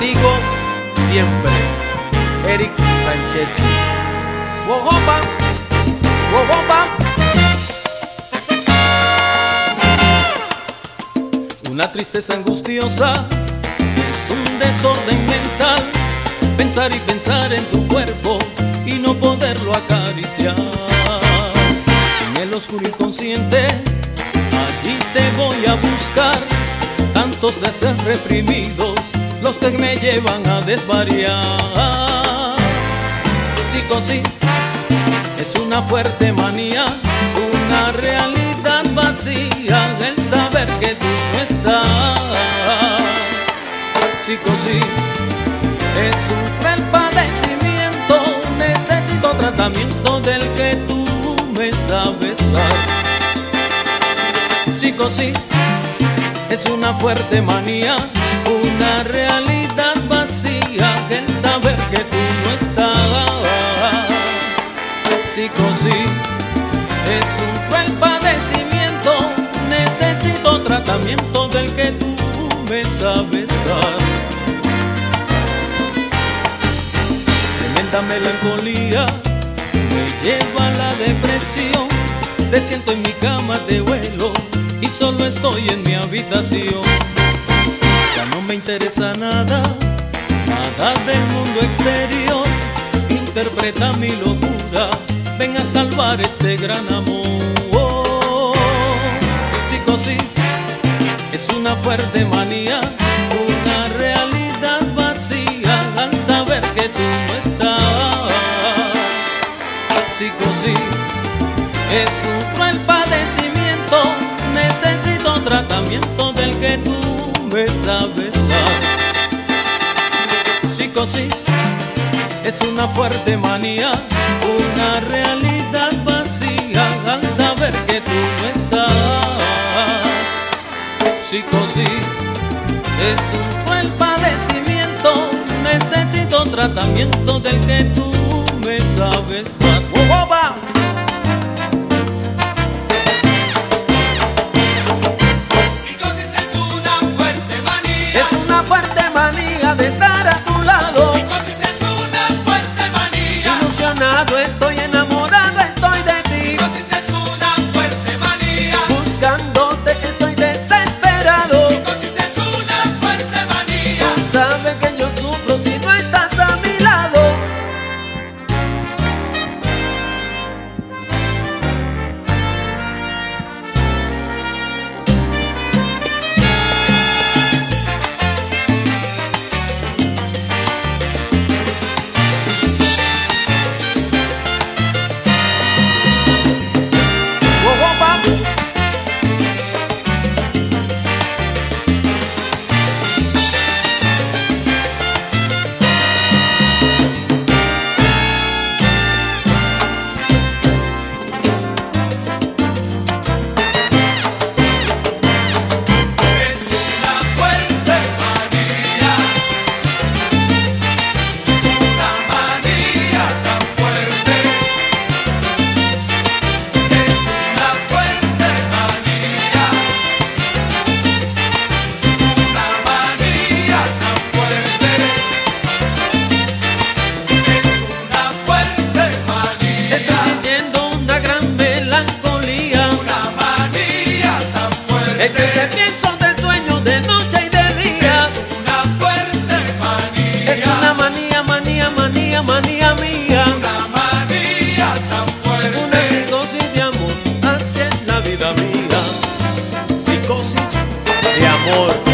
contigo siempre. Eric Franceschi. Wohopa, wohopa. Una tristeza angustiosa es un desorden mental. Pensar y pensar en tu cuerpo y no poderlo acariciar. En el oscuro inconsciente, allí te voy a buscar. Tantos deseos reprimidos, los que me llevan a desvariar. Psicosis es una fuerte manía, una realidad vacía, el saber que tú no estás. Psicosis es un padecimiento, necesito tratamiento del que tú me sabes dar. Psicosis es una fuerte manía, una realidad vacía, el saber que tú no estás. Psicosis es un cruel padecimiento, necesito tratamiento del que tú me sabes dar. Tremenda melancolía me lleva a la depresión, te siento en mi cama de vuelo y solo estoy en mi habitación. Interesa nada, nada del mundo exterior. Interpreta mi locura, ven a salvar este gran amor. Psicosis es una fuerte manía, una realidad vacía al saber que tú no estás. Psicosis es un cruel padecimiento, necesito tratamiento del que tú me sabes dar. Psicosis es una fuerte manía, una realidad vacía al saber que tú no estás. Psicosis es un cruel padecimiento, necesito tratamiento del que tú me sabes dar. de amor.